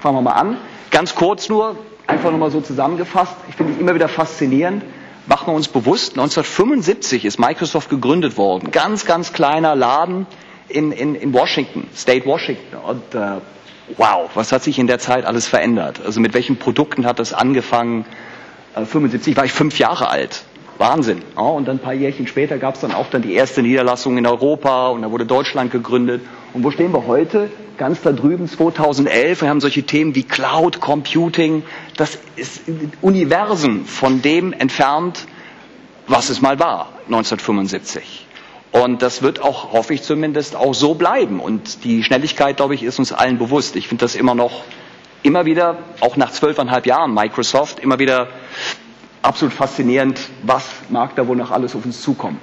Fangen wir mal an. Ganz kurz nur, einfach nochmal so zusammengefasst. Ich finde es immer wieder faszinierend. Machen wir uns bewusst, 1975 ist Microsoft gegründet worden. Ganz, ganz kleiner Laden in, in, in Washington, State Washington. Und äh, wow, was hat sich in der Zeit alles verändert? Also mit welchen Produkten hat das angefangen? Äh, 75 war ich fünf Jahre alt. Wahnsinn. Ja, und dann ein paar Jährchen später gab es dann auch dann die erste Niederlassung in Europa und da wurde Deutschland gegründet. Und wo stehen wir heute? Ganz da drüben 2011. Wir haben solche Themen wie Cloud Computing. Das ist Universen von dem entfernt, was es mal war, 1975. Und das wird auch, hoffe ich zumindest, auch so bleiben. Und die Schnelligkeit, glaube ich, ist uns allen bewusst. Ich finde das immer noch, immer wieder, auch nach zwölfeinhalb Jahren Microsoft, immer wieder absolut faszinierend, was mag da wohl noch alles auf uns zukommen.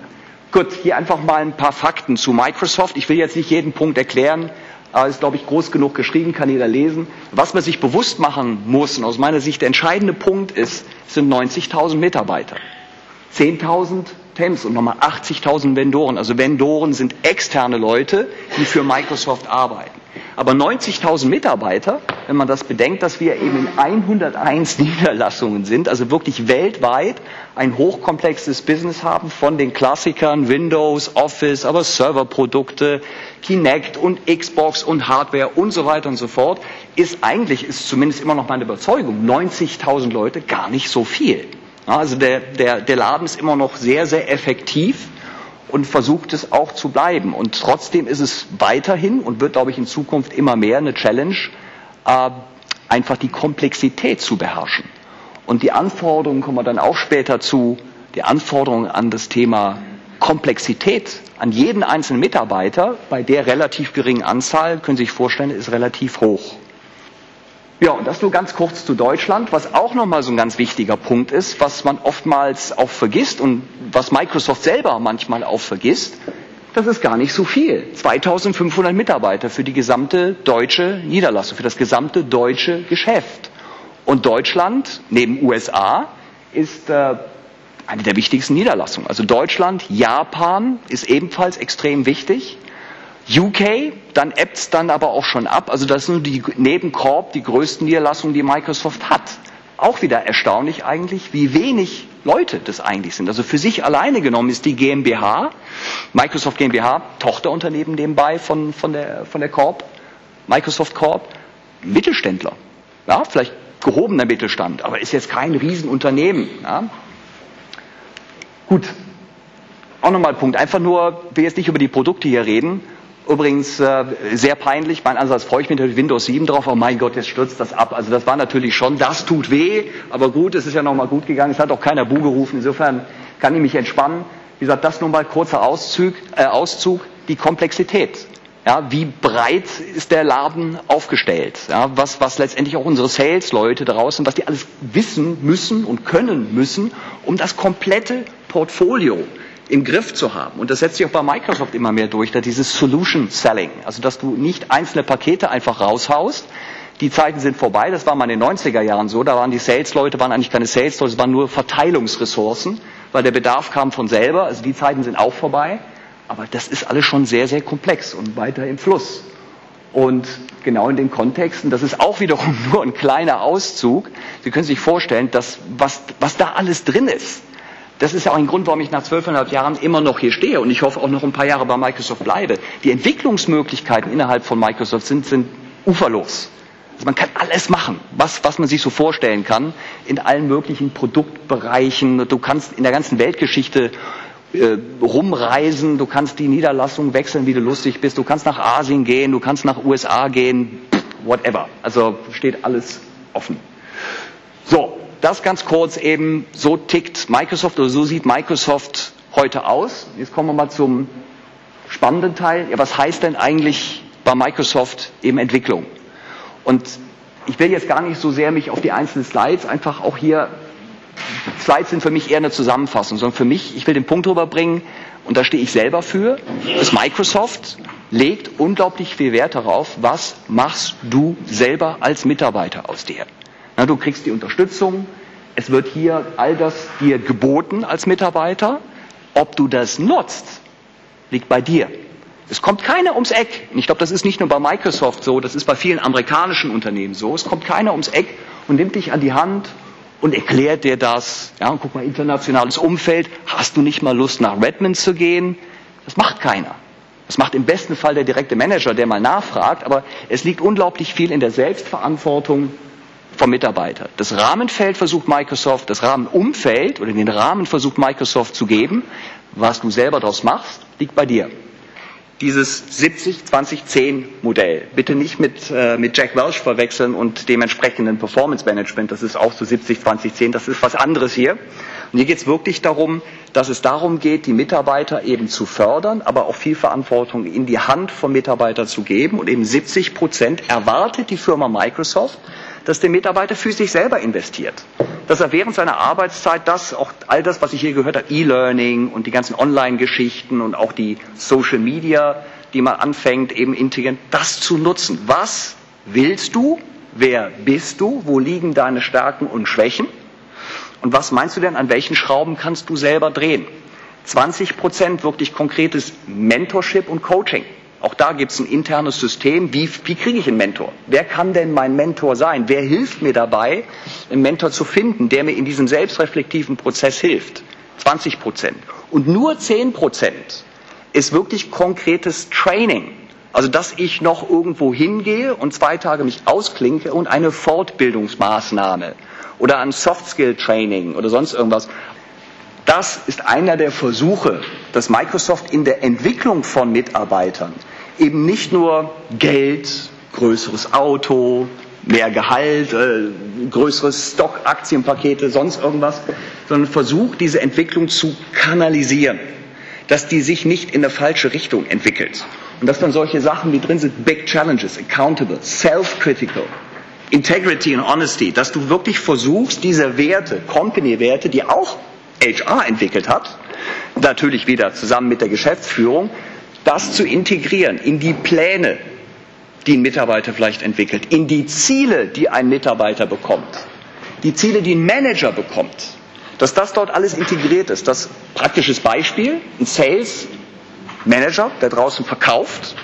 Gut, hier einfach mal ein paar Fakten zu Microsoft. Ich will jetzt nicht jeden Punkt erklären, aber ist, glaube ich, groß genug geschrieben, kann jeder lesen. Was man sich bewusst machen muss, und aus meiner Sicht der entscheidende Punkt ist, sind 90.000 Mitarbeiter. 10.000 TEMS und nochmal 80.000 Vendoren. Also Vendoren sind externe Leute, die für Microsoft arbeiten. Aber 90.000 Mitarbeiter, wenn man das bedenkt, dass wir eben in 101 Niederlassungen sind, also wirklich weltweit ein hochkomplexes Business haben von den Klassikern Windows, Office, aber Serverprodukte, Kinect und Xbox und Hardware und so weiter und so fort, ist eigentlich, ist zumindest immer noch meine Überzeugung, 90.000 Leute gar nicht so viel. Also der, der, der Laden ist immer noch sehr, sehr effektiv und versucht es auch zu bleiben. Und trotzdem ist es weiterhin und wird, glaube ich, in Zukunft immer mehr eine Challenge, äh, einfach die Komplexität zu beherrschen. Und die Anforderungen kommen wir dann auch später zu, die Anforderungen an das Thema Komplexität an jeden einzelnen Mitarbeiter bei der relativ geringen Anzahl, können Sie sich vorstellen, ist relativ hoch. Ja, und das nur ganz kurz zu Deutschland, was auch nochmal so ein ganz wichtiger Punkt ist, was man oftmals auch vergisst und was Microsoft selber manchmal auch vergisst, das ist gar nicht so viel. 2500 Mitarbeiter für die gesamte deutsche Niederlassung, für das gesamte deutsche Geschäft. Und Deutschland, neben USA, ist äh, eine der wichtigsten Niederlassungen. Also Deutschland, Japan ist ebenfalls extrem wichtig. UK, dann ebbt es dann aber auch schon ab. Also das sind die neben Corp die größten Niederlassungen, die Microsoft hat. Auch wieder erstaunlich eigentlich, wie wenig Leute das eigentlich sind. Also für sich alleine genommen ist die GmbH, Microsoft GmbH, Tochterunternehmen nebenbei von, von, der, von der Corp, Microsoft Corp, Mittelständler. Ja, vielleicht gehobener Mittelstand, aber ist jetzt kein Riesenunternehmen. Ja. Gut, auch nochmal Punkt. Einfach nur, will jetzt nicht über die Produkte hier reden, Übrigens äh, sehr peinlich, mein Ansatz freue ich mich natürlich Windows 7 drauf, oh mein Gott, jetzt stürzt das ab. Also das war natürlich schon, das tut weh, aber gut, es ist ja nochmal gut gegangen, es hat auch keiner Bu gerufen, insofern kann ich mich entspannen. Wie gesagt, das nun mal kurzer Auszug, äh, Auszug die Komplexität. Ja, wie breit ist der Laden aufgestellt? Ja, was, was letztendlich auch unsere Sales-Leute draußen, was die alles wissen müssen und können müssen, um das komplette Portfolio im Griff zu haben. Und das setzt sich auch bei Microsoft immer mehr durch, da dieses Solution Selling. Also, dass du nicht einzelne Pakete einfach raushaust. Die Zeiten sind vorbei. Das war mal in den 90er Jahren so. Da waren die Sales-Leute, waren eigentlich keine Sales-Leute, es waren nur Verteilungsressourcen, weil der Bedarf kam von selber. Also die Zeiten sind auch vorbei. Aber das ist alles schon sehr, sehr komplex und weiter im Fluss. Und genau in den Kontexten, das ist auch wiederum nur ein kleiner Auszug. Sie können sich vorstellen, dass, was, was da alles drin ist das ist ja auch ein Grund, warum ich nach zwölfeinhalb Jahren immer noch hier stehe und ich hoffe auch noch ein paar Jahre bei Microsoft bleibe. Die Entwicklungsmöglichkeiten innerhalb von Microsoft sind, sind uferlos. Also man kann alles machen, was, was man sich so vorstellen kann, in allen möglichen Produktbereichen. Du kannst in der ganzen Weltgeschichte äh, rumreisen, du kannst die Niederlassung wechseln, wie du lustig bist, du kannst nach Asien gehen, du kannst nach USA gehen, whatever. Also steht alles offen. So, das ganz kurz eben, so tickt Microsoft oder so sieht Microsoft heute aus. Jetzt kommen wir mal zum spannenden Teil. Ja, was heißt denn eigentlich bei Microsoft eben Entwicklung? Und ich will jetzt gar nicht so sehr mich auf die einzelnen Slides, einfach auch hier, Slides sind für mich eher eine Zusammenfassung, sondern für mich, ich will den Punkt rüberbringen, und da stehe ich selber für, dass Microsoft legt unglaublich viel Wert darauf, was machst du selber als Mitarbeiter aus dir. Na, du kriegst die Unterstützung. Es wird hier all das dir geboten als Mitarbeiter. Ob du das nutzt, liegt bei dir. Es kommt keiner ums Eck. Und ich glaube, das ist nicht nur bei Microsoft so, das ist bei vielen amerikanischen Unternehmen so. Es kommt keiner ums Eck und nimmt dich an die Hand und erklärt dir das. Ja, und guck mal, internationales Umfeld. Hast du nicht mal Lust, nach Redmond zu gehen? Das macht keiner. Das macht im besten Fall der direkte Manager, der mal nachfragt, aber es liegt unglaublich viel in der Selbstverantwortung vom Mitarbeiter. Das Rahmenfeld versucht Microsoft, das Rahmenumfeld oder den Rahmen versucht Microsoft zu geben. Was du selber daraus machst, liegt bei dir. Dieses 70-20-10-Modell bitte nicht mit, äh, mit Jack Welch verwechseln und dem entsprechenden Performance Management. Das ist auch so 70-20-10. Das ist was anderes hier. Und hier geht es wirklich darum, dass es darum geht, die Mitarbeiter eben zu fördern, aber auch viel Verantwortung in die Hand von Mitarbeitern zu geben. Und eben 70 Prozent erwartet die Firma Microsoft, dass der Mitarbeiter für sich selber investiert. Dass er während seiner Arbeitszeit das, auch all das, was ich hier gehört habe, E-Learning und die ganzen Online-Geschichten und auch die Social Media, die man anfängt, eben intelligent, das zu nutzen. Was willst du? Wer bist du? Wo liegen deine Stärken und Schwächen? Und was meinst du denn, an welchen Schrauben kannst du selber drehen? 20 Prozent wirklich konkretes Mentorship und Coaching. Auch da gibt es ein internes System. Wie, wie kriege ich einen Mentor? Wer kann denn mein Mentor sein? Wer hilft mir dabei, einen Mentor zu finden, der mir in diesem selbstreflektiven Prozess hilft? 20 Prozent. Und nur 10 Prozent ist wirklich konkretes Training. Also, dass ich noch irgendwo hingehe und zwei Tage mich ausklinke und eine Fortbildungsmaßnahme oder ein Soft-Skill-Training oder sonst irgendwas das ist einer der Versuche, dass Microsoft in der Entwicklung von Mitarbeitern eben nicht nur Geld, größeres Auto, mehr Gehalt, äh, größeres Stock, Aktienpakete, sonst irgendwas, sondern versucht, diese Entwicklung zu kanalisieren, dass die sich nicht in eine falsche Richtung entwickelt. Und dass dann solche Sachen wie drin sind, Big Challenges, Accountable, Self-Critical, Integrity and Honesty, dass du wirklich versuchst, diese Werte, Company-Werte, die auch HR entwickelt hat, natürlich wieder zusammen mit der Geschäftsführung, das zu integrieren in die Pläne, die ein Mitarbeiter vielleicht entwickelt, in die Ziele, die ein Mitarbeiter bekommt, die Ziele, die ein Manager bekommt, dass das dort alles integriert ist. Das praktisches Beispiel, ein Sales Manager, der draußen verkauft,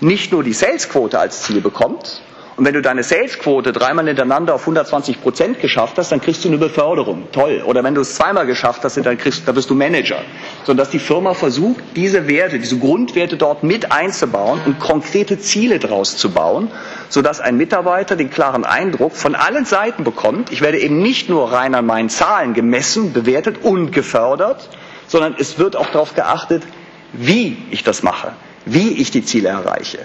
nicht nur die Salesquote als Ziel bekommt, und wenn du deine Salesquote dreimal hintereinander auf 120 Prozent geschafft hast, dann kriegst du eine Beförderung. Toll. Oder wenn du es zweimal geschafft hast, dann, kriegst, dann bist du Manager. Sondern dass die Firma versucht, diese Werte, diese Grundwerte dort mit einzubauen und konkrete Ziele daraus zu bauen, sodass ein Mitarbeiter den klaren Eindruck von allen Seiten bekommt, ich werde eben nicht nur rein an meinen Zahlen gemessen, bewertet und gefördert, sondern es wird auch darauf geachtet, wie ich das mache, wie ich die Ziele erreiche.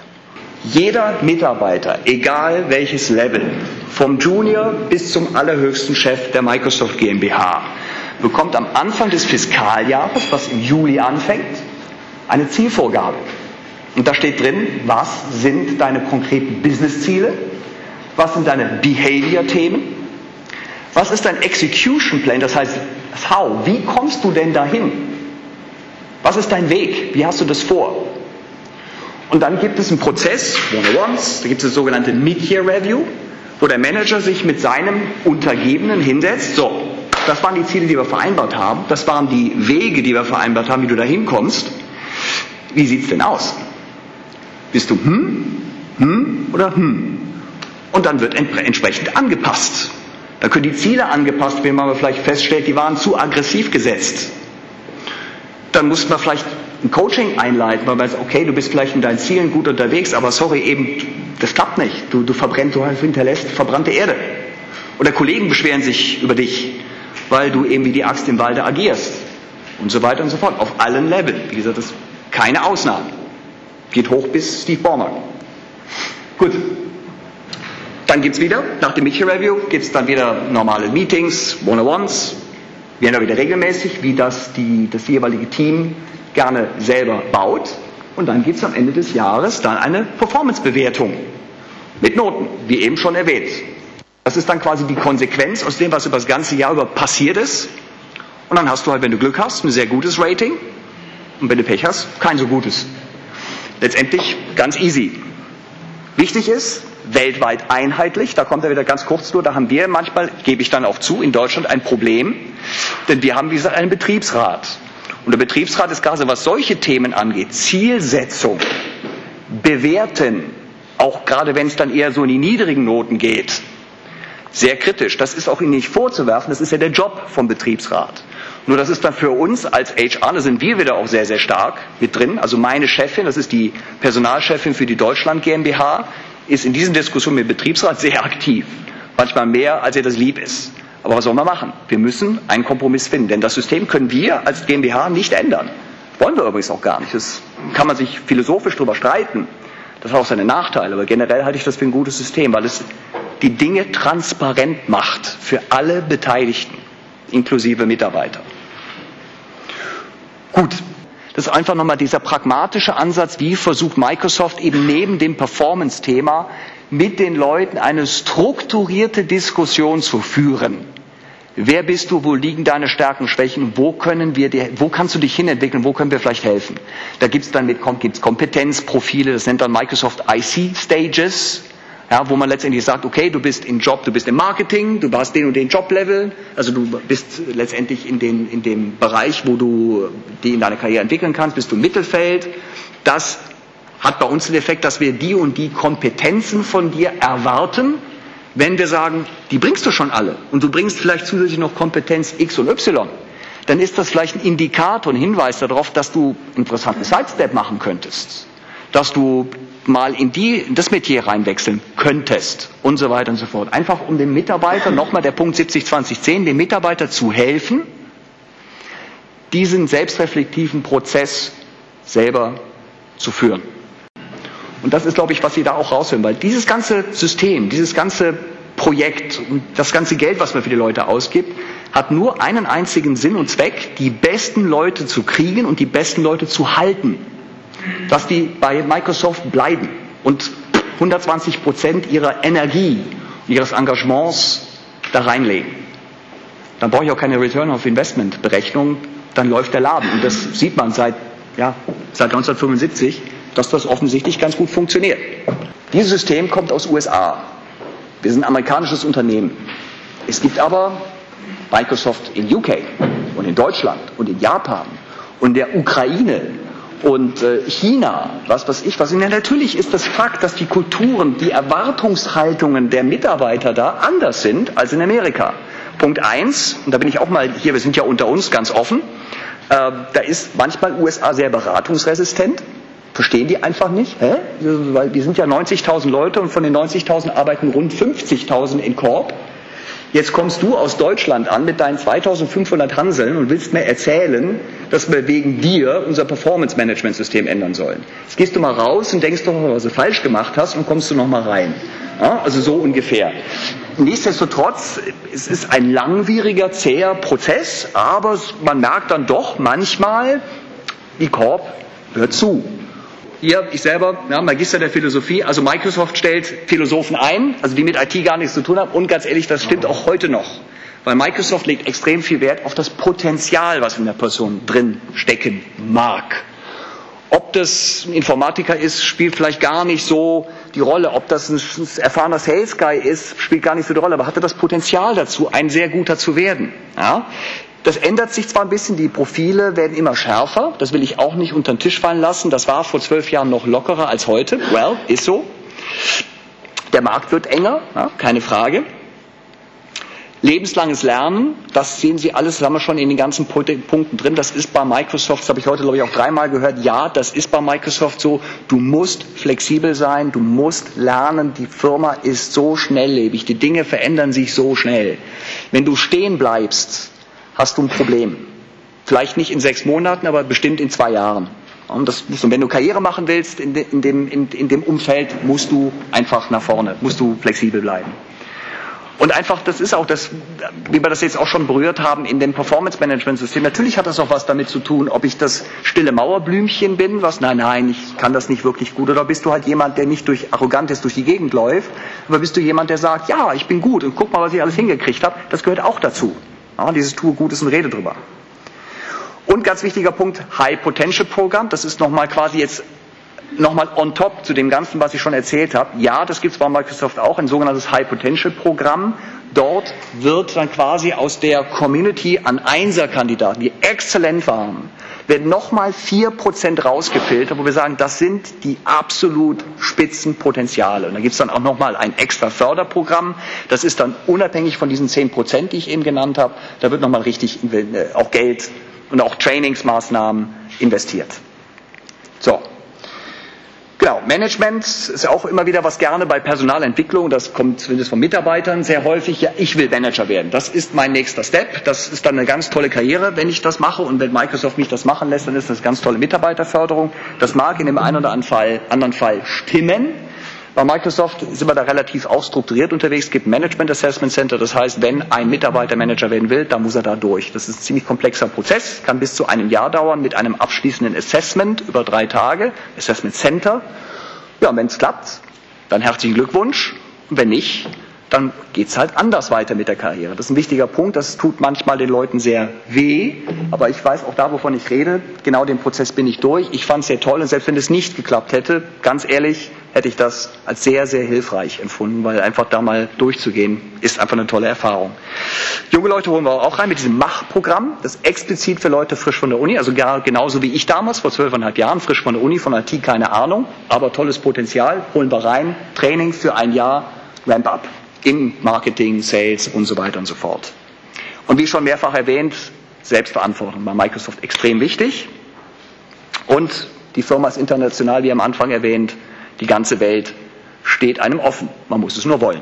Jeder Mitarbeiter, egal welches Level, vom Junior bis zum allerhöchsten Chef der Microsoft GmbH, bekommt am Anfang des Fiskaljahres, was im Juli anfängt, eine Zielvorgabe. Und da steht drin, was sind deine konkreten Businessziele? Was sind deine Behavior-Themen? Was ist dein Execution Plan? Das heißt, how? Wie kommst du denn dahin? Was ist dein Weg? Wie hast du das vor? Und dann gibt es einen Prozess, One-on-Ones, da gibt es das sogenannte Mid-Year Review, wo der Manager sich mit seinem Untergebenen hinsetzt. So, das waren die Ziele, die wir vereinbart haben. Das waren die Wege, die wir vereinbart haben, wie du da hinkommst. Wie sieht's denn aus? Bist du hm, hm oder hm? Und dann wird entsprechend angepasst. Da können die Ziele angepasst werden, weil man vielleicht feststellt, die waren zu aggressiv gesetzt. Dann muss man vielleicht ein Coaching einleiten, weil man sagt, okay, du bist vielleicht in deinen Zielen gut unterwegs, aber sorry, eben, das klappt nicht. Du, du verbrennst, du hinterlässt verbrannte Erde. Oder Kollegen beschweren sich über dich, weil du eben wie die Axt im Walde agierst. Und so weiter und so fort. Auf allen Leveln. Wie gesagt, das ist keine Ausnahme. Geht hoch bis Steve Ballmer. Gut. Dann gibt's wieder, nach dem Media Review, gibt's dann wieder normale Meetings, One-on-Ones, werden da wieder regelmäßig, wie das die, das jeweilige Team gerne selber baut. Und dann gibt es am Ende des Jahres dann eine Performance-Bewertung mit Noten, wie eben schon erwähnt. Das ist dann quasi die Konsequenz aus dem, was über das ganze Jahr über passiert ist. Und dann hast du halt, wenn du Glück hast, ein sehr gutes Rating. Und wenn du Pech hast, kein so gutes. Letztendlich ganz easy. Wichtig ist, weltweit einheitlich, da kommt er wieder ganz kurz nur, da haben wir manchmal, gebe ich dann auch zu, in Deutschland ein Problem, denn wir haben, wie gesagt, einen Betriebsrat. Und der Betriebsrat ist gerade, was solche Themen angeht, Zielsetzung, Bewerten, auch gerade wenn es dann eher so in die niedrigen Noten geht, sehr kritisch. Das ist auch Ihnen nicht vorzuwerfen, das ist ja der Job vom Betriebsrat. Nur das ist dann für uns als HR, da sind wir wieder auch sehr, sehr stark mit drin. Also meine Chefin, das ist die Personalchefin für die Deutschland GmbH, ist in diesen Diskussionen mit dem Betriebsrat sehr aktiv. Manchmal mehr, als ihr das lieb ist. Aber was sollen wir machen? Wir müssen einen Kompromiss finden, denn das System können wir als GmbH nicht ändern. Wollen wir übrigens auch gar nicht. Das kann man sich philosophisch darüber streiten. Das hat auch seine Nachteile, aber generell halte ich das für ein gutes System, weil es die Dinge transparent macht für alle Beteiligten, inklusive Mitarbeiter. Gut, das ist einfach nochmal dieser pragmatische Ansatz, wie versucht Microsoft eben neben dem Performance-Thema mit den Leuten eine strukturierte Diskussion zu führen. Wer bist du? Wo liegen deine Stärken, Schwächen? Wo können wir dir, wo kannst du dich hinentwickeln? Wo können wir vielleicht helfen? Da gibt's dann mit gibt's Kompetenzprofile, das nennt dann Microsoft IC Stages, ja, wo man letztendlich sagt, okay, du bist im Job, du bist im Marketing, du hast den und den Joblevel, also du bist letztendlich in, den, in dem Bereich, wo du die in deiner Karriere entwickeln kannst, bist du im Mittelfeld. Das hat bei uns den Effekt, dass wir die und die Kompetenzen von dir erwarten wenn wir sagen, die bringst du schon alle und du bringst vielleicht zusätzlich noch Kompetenz X und Y, dann ist das vielleicht ein Indikator, ein Hinweis darauf, dass du einen interessanten Sidestep machen könntest, dass du mal in, die, in das Metier reinwechseln könntest und so weiter und so fort. Einfach um dem Mitarbeiter, nochmal der Punkt 70-20-10, dem Mitarbeiter zu helfen, diesen selbstreflektiven Prozess selber zu führen. Und das ist, glaube ich, was Sie da auch raushören, weil dieses ganze System, dieses ganze Projekt und das ganze Geld, was man für die Leute ausgibt, hat nur einen einzigen Sinn und Zweck, die besten Leute zu kriegen und die besten Leute zu halten. Dass die bei Microsoft bleiben und 120 Prozent ihrer Energie, ihres Engagements da reinlegen. Dann brauche ich auch keine Return of Investment Berechnung, dann läuft der Laden. Und das sieht man seit, ja, seit 1975 dass das offensichtlich ganz gut funktioniert. Dieses System kommt aus USA. Wir sind ein amerikanisches Unternehmen. Es gibt aber Microsoft in UK und in Deutschland und in Japan und der Ukraine und äh, China, was weiß ich was. Ja, natürlich ist das Fakt, dass die Kulturen, die Erwartungshaltungen der Mitarbeiter da anders sind als in Amerika. Punkt eins, und da bin ich auch mal hier, wir sind ja unter uns ganz offen, äh, da ist manchmal USA sehr beratungsresistent. Verstehen die einfach nicht, hä? weil wir sind ja 90.000 Leute und von den 90.000 arbeiten rund 50.000 in Korb. Jetzt kommst du aus Deutschland an mit deinen 2500 Hanseln und willst mir erzählen, dass wir wegen dir unser Performance-Management-System ändern sollen. Jetzt gehst du mal raus und denkst doch, was du falsch gemacht hast und kommst du noch mal rein. Ja, also so ungefähr. Nichtsdestotrotz, es ist ein langwieriger, zäher Prozess, aber man merkt dann doch manchmal, die Korb hört zu. Hier, ich selber, ja, Magister der Philosophie, also Microsoft stellt Philosophen ein, also die mit IT gar nichts zu tun haben. Und ganz ehrlich, das stimmt auch heute noch. Weil Microsoft legt extrem viel Wert auf das Potenzial, was in der Person drin stecken mag. Ob das ein Informatiker ist, spielt vielleicht gar nicht so die Rolle. Ob das ein erfahrener Sales Guy ist, spielt gar nicht so die Rolle. Aber hat er das Potenzial dazu, ein sehr guter zu werden? Ja? Das ändert sich zwar ein bisschen, die Profile werden immer schärfer, das will ich auch nicht unter den Tisch fallen lassen. Das war vor zwölf Jahren noch lockerer als heute. Well, ist so. Der Markt wird enger, ja, keine Frage. Lebenslanges Lernen, das sehen Sie alles, das haben wir schon in den ganzen Punkten drin. Das ist bei Microsoft, das habe ich heute, glaube ich, auch dreimal gehört. Ja, das ist bei Microsoft so. Du musst flexibel sein, du musst lernen. Die Firma ist so schnelllebig, die Dinge verändern sich so schnell. Wenn du stehen bleibst, hast du ein Problem. Vielleicht nicht in sechs Monaten, aber bestimmt in zwei Jahren. Und, das, und wenn du Karriere machen willst in, de, in, dem, in, in dem Umfeld, musst du einfach nach vorne, musst du flexibel bleiben. Und einfach, das ist auch das, wie wir das jetzt auch schon berührt haben in dem Performance Management System. Natürlich hat das auch was damit zu tun, ob ich das stille Mauerblümchen bin, was, nein, nein, ich kann das nicht wirklich gut. Oder bist du halt jemand, der nicht durch Arrogantes durch die Gegend läuft, aber bist du jemand, der sagt, ja, ich bin gut und guck mal, was ich alles hingekriegt habe. Das gehört auch dazu. Ja, dieses Tue Gutes und Rede drüber. Und ganz wichtiger Punkt, High Potential Programm. Das ist nochmal quasi jetzt nochmal on top zu dem Ganzen, was ich schon erzählt habe. Ja, das gibt es bei Microsoft auch, ein sogenanntes High Potential Programm. Dort wird dann quasi aus der Community an Einserkandidaten, die exzellent waren, werden nochmal vier Prozent rausgefiltert, wo wir sagen, das sind die absolut Spitzenpotenziale. Und da gibt es dann auch nochmal ein extra Förderprogramm. Das ist dann unabhängig von diesen zehn Prozent, die ich eben genannt habe. Da wird nochmal richtig äh, auch Geld und auch Trainingsmaßnahmen investiert. So, Genau, Management ist auch immer wieder was gerne bei Personalentwicklung. Das kommt zumindest von Mitarbeitern sehr häufig. Ja, ich will Manager werden. Das ist mein nächster Step. Das ist dann eine ganz tolle Karriere, wenn ich das mache. Und wenn Microsoft mich das machen lässt, dann ist das eine ganz tolle Mitarbeiterförderung. Das mag in dem einen oder anderen Fall stimmen. Bei Microsoft sind wir da relativ auch strukturiert unterwegs. Es gibt Management Assessment Center. Das heißt, wenn ein Mitarbeiter Manager werden will, dann muss er da durch. Das ist ein ziemlich komplexer Prozess, kann bis zu einem Jahr dauern mit einem abschließenden Assessment über drei Tage, Assessment Center. Ja, wenn es klappt, dann herzlichen Glückwunsch. Und wenn nicht, dann geht es halt anders weiter mit der Karriere. Das ist ein wichtiger Punkt, das tut manchmal den Leuten sehr weh, aber ich weiß auch da, wovon ich rede. Genau den Prozess bin ich durch. Ich fand es sehr toll und selbst wenn es nicht geklappt hätte, ganz ehrlich, hätte ich das als sehr, sehr hilfreich empfunden, weil einfach da mal durchzugehen, ist einfach eine tolle Erfahrung. Junge Leute holen wir auch rein mit diesem Mach-Programm, das explizit für Leute frisch von der Uni, also genauso wie ich damals, vor zwölfeinhalb Jahren, frisch von der Uni, von IT keine Ahnung, aber tolles Potenzial, holen wir rein, Training für ein Jahr, Ramp-up in Marketing, Sales und so weiter und so fort. Und wie schon mehrfach erwähnt, Selbstverantwortung bei Microsoft extrem wichtig. Und die Firma ist international, wie am Anfang erwähnt. Die ganze Welt steht einem offen. Man muss es nur wollen.